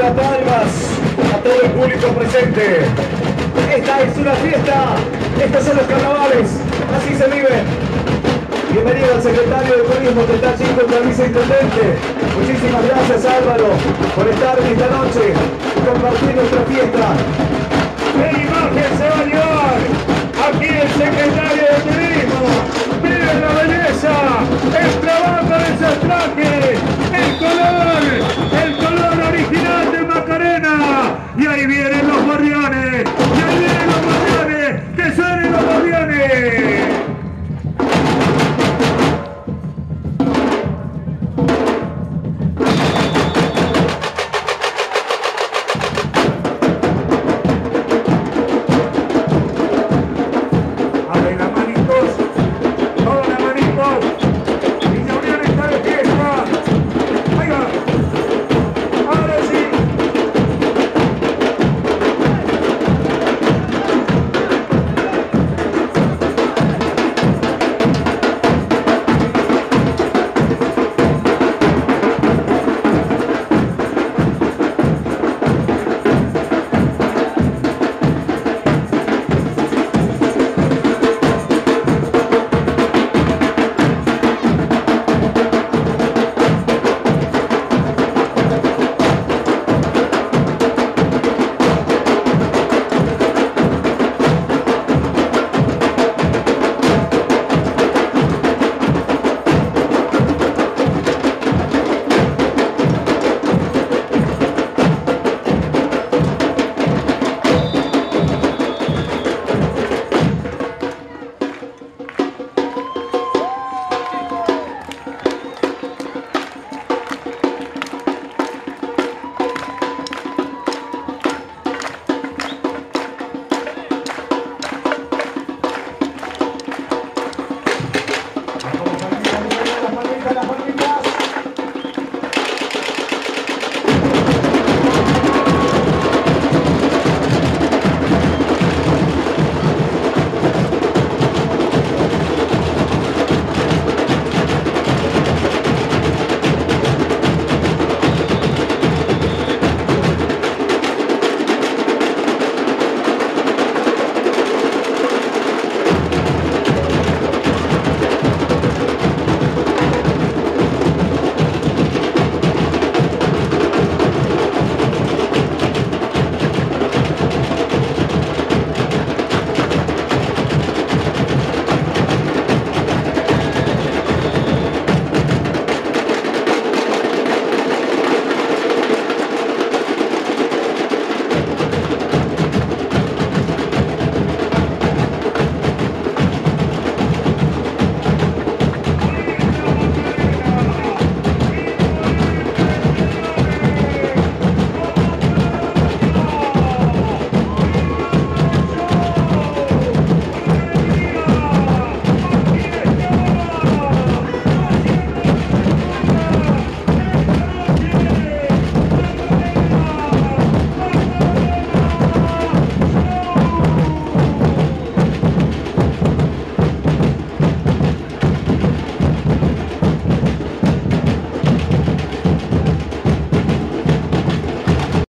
las palmas a todo el público presente. Esta es una fiesta, estos son los carnavales, así se viven. Bienvenido al secretario de Turismo que está allí intendente. Muchísimas gracias Álvaro por estar esta noche y compartir nuestra fiesta. ¡Qué imagen se